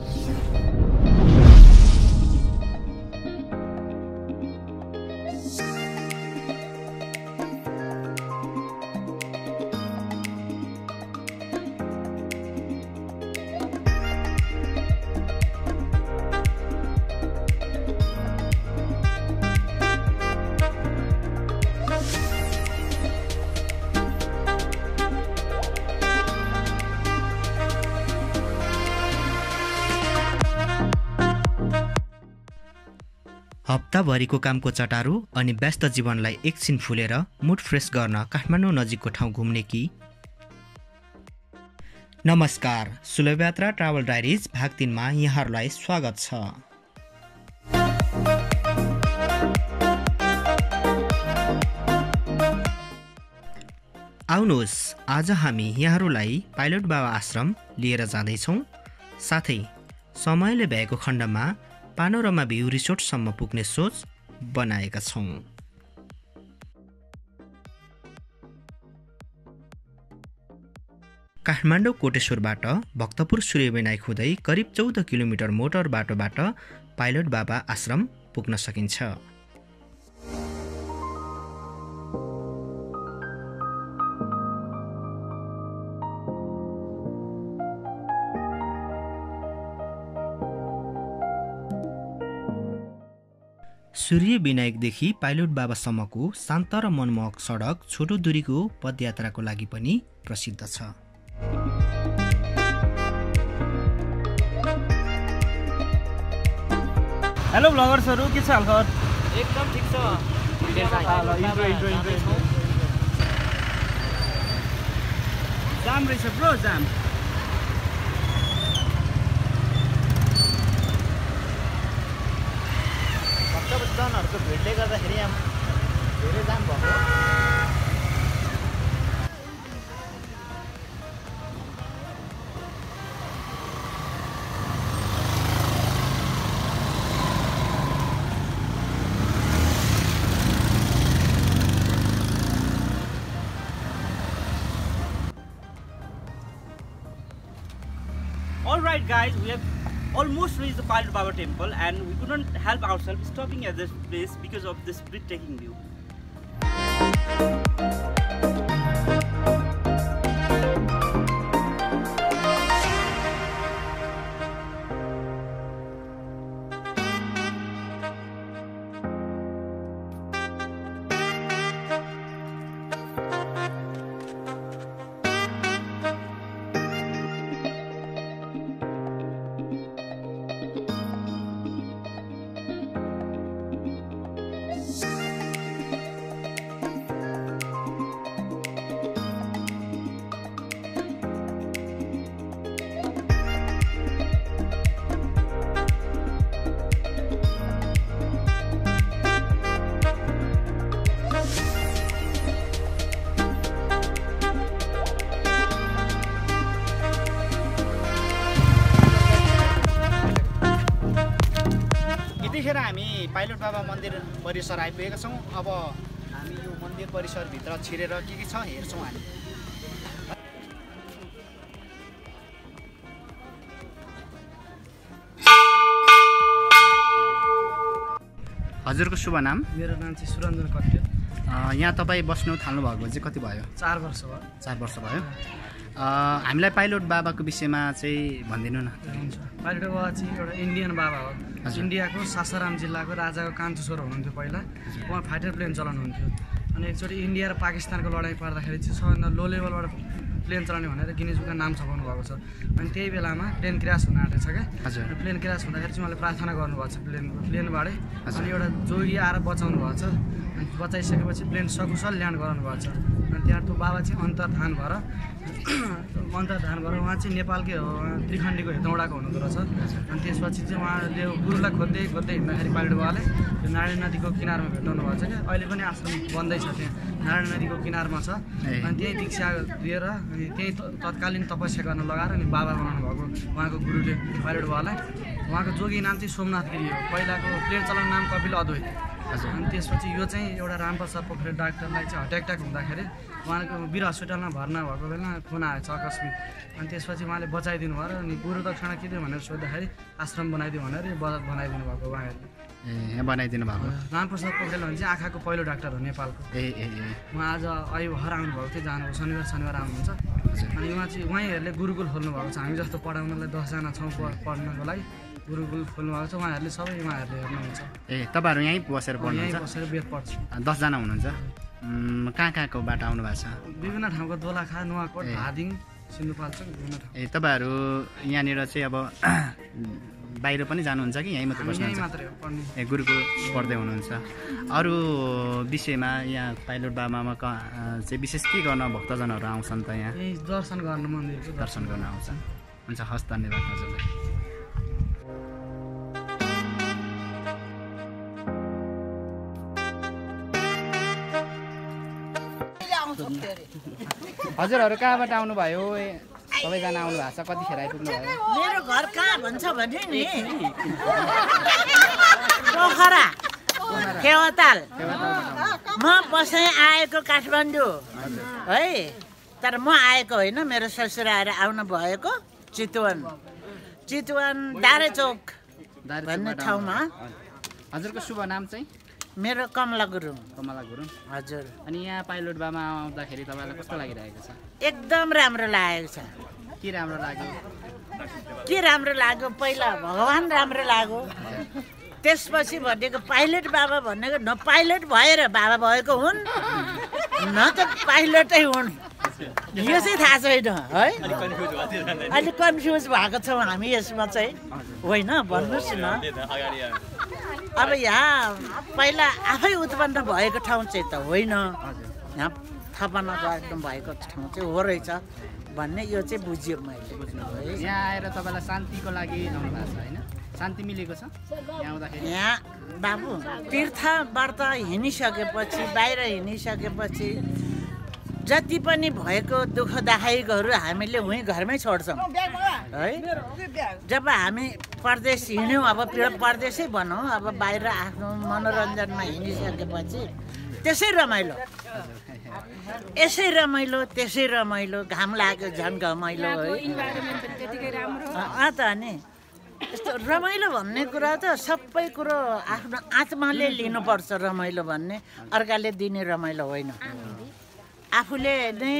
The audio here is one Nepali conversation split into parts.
Bye. हप्ताभरिको कामको चटारो अनि व्यस्त जीवनलाई एकछिन फुलेर मुड फ्रेस गर्न काठमाडौँ नजिकको ठाउँ घुम्ने कि? नमस्कार सुलभ यात्रा ट्राभल डायरिज भाग तिनमा यहाँहरूलाई स्वागत छ। आउनुहोस् आज हामी यहाँहरूलाई पाइलट बाबा आश्रम लिएर जाँदैछौँ। साथै समयले भएको खण्डमा पानोरमा भ्यू रिसोर्टसम्म पुग्ने सोच बनाएका छौँ। काठमाडौँ कोटेश्वरबाट भक्तपुर सूर्यविनायक हुँदै करिब चौध किलोमिटर मोटर बाटोबाट पाइलट बाबा आश्रम पुग्न सकिन्छ। सूर्य विनायकदेखि पाइलट बाबासम्मको शान्त र मनमोहक सडक छोटो दूरीको पदयात्राको लागि पनि प्रसिद्ध छ। हेलो भ्लगर्सहरू के छ हालखबर? एकदम ठिक छ। जाम रहेछ ब्रो जाम। भक्तजनहरूको भिडले गर्दाखेरि यहाँ धेरै जाम भएको Alright guys, we have almost reached the Pilot Baba temple and we couldn't help ourselves stopping at this place because of this breathtaking view. Pilot Baba मन्दिर परिसर आइपुगेका छौँ। अब हामी यो मन्दिर परिसरभित्र छिरेर के के छ हेर्छौँ हामी। हजुरको शुभ नाम? मेरो नाम चाहिँ सुरञ्जन कट्यो। यहाँ तपाईँ बस्नु थाल्नु भएको चाहिँ कति भयो? चार वर्ष भयो। चार वर्ष भयो। हामीलाई पाइलट बाबाको विषयमा चाहिँ भनिदिनु न। पाइलट बाबा चाहिँ एउटा इन्डियन बाबा हो। इन्डियाको सासाराम जिल्लाको राजाको कान्छोश्वर हुनुहुन्थ्यो पहिला। उहाँ फाइटर प्लेन चलाउनुहुन्थ्यो। अनि एकचोटि इन्डिया र पाकिस्तानको लडाइँ पर्दाखेरि चाहिँ सबभन्दा लो लेभलबाट प्लेन चलाउने भनेर गिनिजुका नाम छपाउनु भएको छ। अनि त्यही बेलामा प्लेन क्रास हुन आँटेको छ क्या। हजुर। प्लेन क्रास हुँदाखेरि चाहिँ उहाँले प्रार्थना गर्नुभएको छ प्लेन प्लेनबाटै। अनि एउटा जोगी आएर बचाउनु भएको छ। बचाइसकेपछि प्लेन सकुशल ल्यान्ड गराउनु भएको छ। अनि त्यहाँ त्यो बाबा चाहिँ अन्तर्धान भएर अन्तर्धान भएर उहाँ चाहिँ नेपालकै हो त्रिखण्डीको हेतौँडाको हुनुहुँदो रहेछ। अनि त्यसपछि चाहिँ उहाँले गुरुलाई खोज्दै खोज्दै हिँड्दाखेरि पाइलट बाबाले त्यो नारायण नदीको किनारमा भेटाउनु भएको छ क्या। अहिले पनि आश्रम बन्दै छ त्यहाँ। नारायण नदीको किनारमा छ। अनि त्यहीँ दीक्षा दिएर अनि त्यहीँ तत्कालीन तपस्या गर्न लगाएर अनि बाबा बनाउनु भएको उहाँको गुरुले पाइलट बाबालाई। उहाँको जोगी नाम चाहिँ सोमनाथ गिरी हो। पहिलाको प्लेन चलाउने नाम कपिल अद्वैत अनि त्यसपछि यो चाहिँ एउटा रामप्रसाद पोखरेल डाक्टरलाई चाहिँ हार्ट एट्याक हुँदाखेरि उहाँको वीर हस्पिटलमा भर्ना भएको बेला फोन आएछ आकस्मिक। अनि त्यसपछि उहाँले बचाइदिनु भयो अनि गुरु दक्षिणा के दियो भनेर सोद्धाखेरि आश्रम बनाइदियो भनेर यो ब- बनाइदिनु भएको उहाँहरूले। ए बनाइदिनु भएको। रामप्रसाद पोखरेल भने चाहिँ आँखाको पहिलो डाक्टर हो नेपालको। ए ए ए। उहाँ आज भर्खर आउनुभएको थियो जानुभएको शनिबार शनिबार आउनुहुन्छ। अनि उहाँ चाहिँ उहाँहरूले गुरुकुल खोल्नु भएको छ। हामी जस्तो पढाउनलाई दसजना छौँ पढ्नको लागि। गुरुकुल खोल्नु भएको छ उहाँहरूले सबै उहाँहरूले हेर्नुहुन्छ। ए तपाईँहरू यहीँ बसेर पढ्नुहुन्छ? बसेर वेद पढ्छु। दसजना हुनुहुन्छ। कहाँ कहाँकोबाट आउनु भएको छ? विभिन्न ठाउँको दोलाखा नुवाकोट। धादिङ सिन्धुपाल्चोक विभिन्न ठाउँ। ए तपाईँहरू यहाँनिर चाहिँ अब बाहिर पनि जानुहुन्छ कि यहीँ मात्रै बस्नुहुन्छ? ए गुरुकुल पढ्दै हुनुहुन्छ। अरू विषयमा यहाँ पाइलट बाबामा चाहिँ विशेष के गर्न भक्तजनहरू आउँछन् त यहाँ? दर्शन गर्नु मन्दिरको दर्शन गर्न आउँछन्। हुन्छ हस् धन्यवाद हजुरलाई। हजुरहरू कहाँबाट आउनुभयो? सबैजना आउनु भएको छ। कतिखेर आइपुग्नु भयो मेरो घर कहाँ भन्छ भने नि? पोखरा फेवाताल म बसाइ आएको काठमाडौँ। है तर म आएको होइन मेरो ससुर आएर आउनु भएको चितवन। चितवन दारेचोक भन्ने ठाउँमा। हजुरको शुभ नाम चाहिँ? मेरो कमला गुरुङ। कमला गुरुङ। हजुर। अनि यहाँ पाइलट बामा आउँदाखेरि तपाईँलाई कस्तो लागिरहेको छ? एकदम राम्रो लागेको छ। के राम्रो लाग्यो? के राम्रो लाग्यो? पहिला भगवान् राम्रो लाग्यो। त्यसपछि भनेको पाइलट बाबा भनेको न पाइलट भएर बाबा भएको हुन् न त पाइलटै हुन्। यो चाहिँ थाहा छैन है? अलिक कन्फ्युज भएको छौँ हामी यसमा चाहिँ। होइन भन्नुहोस् न। अब यहाँ पहिला आफै उत्पन्न भएको ठाउँ चाहिँ त होइन। यहाँ थपना भएको ठाउँ चाहिँ हो रहेछ। भन्ने यो चाहिँ बुझ्यो मैले। है यहाँ आएर तपाईँलाई शान्तिको लागि छ होइन? शान्ति मिलेको छ? यहाँ आउँदाखेरि। यहाँ बाबु तीर्थ व्रत हिँडिसकेपछि बाहिर हिँडिसकेपछि जति पनि भएको दुःखदायकहरू हामीले उहीँ घरमै छोड्छौँ। है? जब हामी परदेश हिँड्यौँ अब प्र- परदेशै भनौँ अब बाहिर आफ्नो मनोरञ्जनमा हिँडिसकेपछि त्यसै रमाइलो। यसै रमाइलो त्यसै रमाइलो घाम लाग्यो झन् रमाइलो है। अँ त नि यस्तो रमाइलो भन्ने कुरा त सबै कुरो आफ्नो आत्माले लिनुपर्छ रमाइलो भन्ने। अर्काले दिने रमाइलो होइन। आफूले नै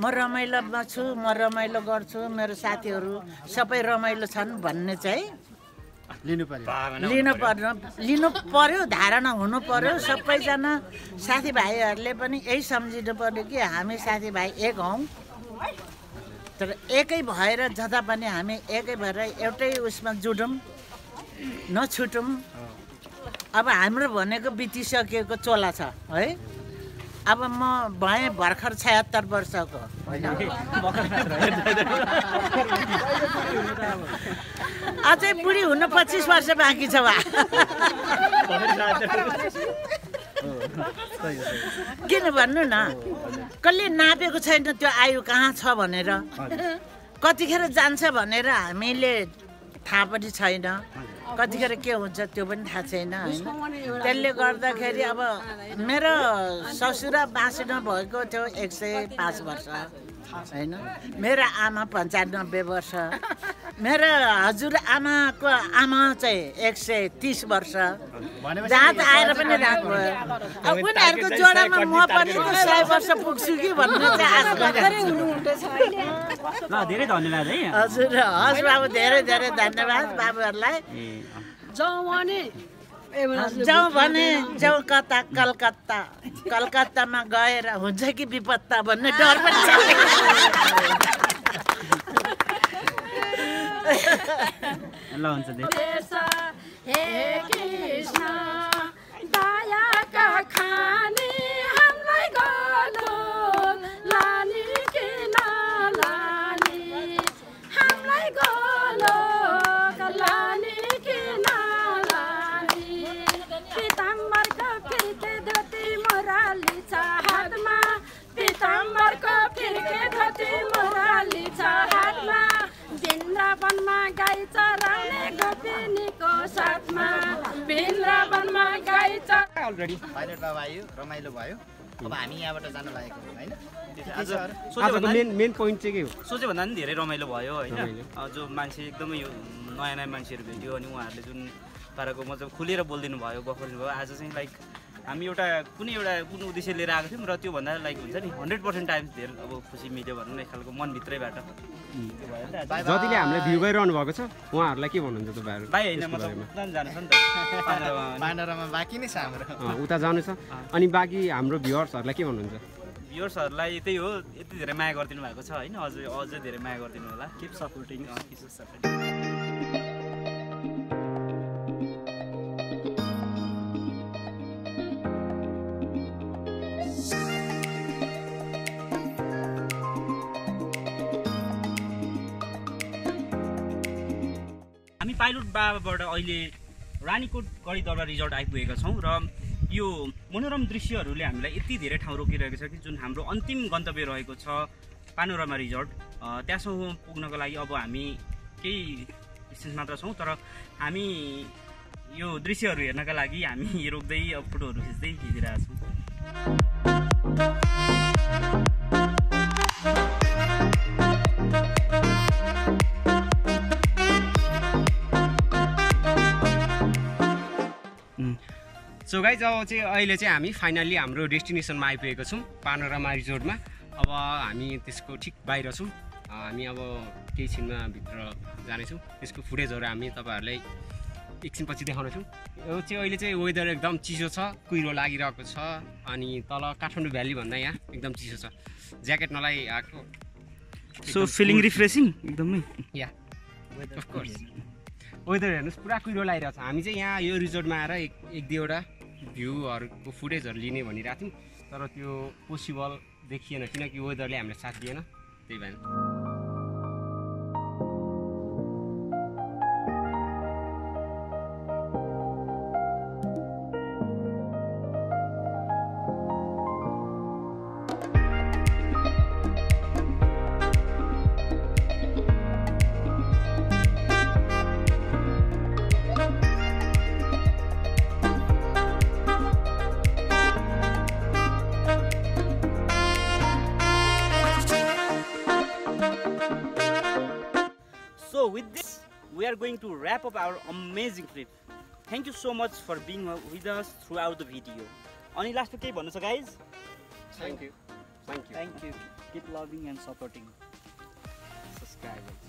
म रमाइलोमा छु म रमाइलो गर्छु मेरो साथीहरू सबै रमाइलो छन् भन्ने चाहिँ लिनु पर्यो। लिनु पर्नु लिनु पर्यो धारणा हुनु पर्यो। सबैजना साथीभाइहरूले पनि यही सम्झिनु पर्यो कि हामी साथीभाइ एक हौँ। तर एकै भएर जता पनि हामी एकै भएर एउटै उसमा जुटौँ नछुटौँ। अब हाम्रो भनेको बितिसकेको चोला छ है? अब म भएँ भर्खर छयत्तर वर्षको। अझै बुढी हुन पच्चिस वर्ष बाँकी छ वा? किन भन्नु न? कसले नापेको छैन त्यो आयु कहाँ छ भनेर? कतिखेर जान्छ भनेर हामीले थाहा पनि छैन। कतिखेर के हुन्छ त्यो पनि थाहा छैन त्यसले गर्दाखेरि अब मेरो ससुरा बाँच्नु भएको थियो एक सय पाँच वर्ष। होइन मेरो आमा पन्चानब्बे वर्ष। मेरो हजुरआमाको आमा चाहिँ एक सय तिस वर्ष। जात आएर पनि राख्नुभयो अब उनीहरूको जोडामा म पनि सय वर्ष पुग्छु कि भन्ने चाहिँ आश गरिरहेको छु। ल धेरै धन्यवाद है। हजुर हस् बाबु धेरै धेरै धन्यवाद बाबुहरूलाई। जाउँ भने जाउँ कता कलकत्ता. कलकत्तामा गएर हुन्छ कि विपत्ता भन्ने डर पनि छ। ल हुन्छ हे कृष्ण खानी बाबा आयो रमाइलो भयो। अब हामी यहाँबाट जान लागेको हो, होइन? आजको भन्दा मेन मेन पोइन्ट चाहिँ के हो? सोच्यो भन्दा पनि धेरै रमाइलो भयो होइन? जो मान्छे एकदमै यो नयाँ नयाँ मान्छेहरू भेट्यो अनि उहाँहरूले जुन पाराको मतलब खुलेर बोलिदिनु भयो बफरिनु भयो आज चाहिँ लाइक हामी एउटा कुनै एउटा कुन उद्देश्य लिएर आएको थियौँ र त्योभन्दा लाइक हुन्छ नि हन्ड्रेड पर्सेन्ट टाइम्स धेरै अब खुसी मिल्यो भनौँ न एक खालको मनभित्रैबाट। जतिले हामीलाई भ्यू गरिरहनु भएको छ। उहाँहरूलाई के भन्नुहुन्छ तपाईँहरू? उता जानु छ नि त। पान्डरमा अनि। बाँकी नै छ हाम्रो। अँ, उता जानु छ। अनि बाँकी हाम्रो भ्युवर्सहरूलाई के भन्नुहुन्छ? भ्युवर्सहरूलाई त्यही हो यति धेरै माया गरिदिनु भएको छ होइन? अझै अझै धेरै माया गरिदिनु होला। किप सपोर्टिङ पाइलट बाबाबाट अहिले रानीकोट गढी दरबार रिजोर्ट आइपुगेका छौँ र यो मनोरम दृश्यहरूले हामीलाई यति धेरै ठाउँ रोकिरहेको छ कि जुन हाम्रो अन्तिम गन्तव्य रहेको छ पानोरमा रिजोर्ट त्यहाँसम्म पुग्नको लागि अब हामी केही डिस्टेन्स मात्र छौँ तर हामी यो दृश्यहरू हेर्नका लागि हामी रोक्दै फोटोहरू खिच्दै खिचिरहेको सो गाइज अब चाहिँ अहिले चाहिँ हामी फाइनल्ली हाम्रो डेस्टिनेसनमा आइपुगेको छौँ पानोरमा रिजोर्टमा। अब हामी त्यसको ठिक बाहिर छौँ। हामी अब केही छिनमा भित्र जानेछौँ। त्यसको फुटेजहरू हामी तपाईँहरूलाई एकछिनपछि देखाउनेछौँ। यो चाहिँ अहिले चाहिँ वेदर एकदम चिसो छ कुहिरो लागिरहेको छ अनि तल काठमाडौँ भ्याली भन्दा यहाँ एकदम चिसो छ। ज्याकेट नलाइ आएको। सो फिलिङ रिफ्रेसिङ एकदमै। या अफकोर्स वेदर हेर्नुहोस् पुरा कुहिरो लगाइरहेको छ। हामी चाहिँ यहाँ यो रिजोर्टमा आएर एक एक दुईवटा भ्यूहरूको फुटेजहरू लिने भनिरहेको थियौँ तर त्यो पोसिबल देखिएन किनकि वेदरले हामीलाई साथ दिएन त्यही भएर। We are going to wrap up our amazing trip. Thank you so much for being with us throughout the video. अनि लास्टमा केही भन्नु छ guys thank you thank you thank you keep loving and supporting subscribe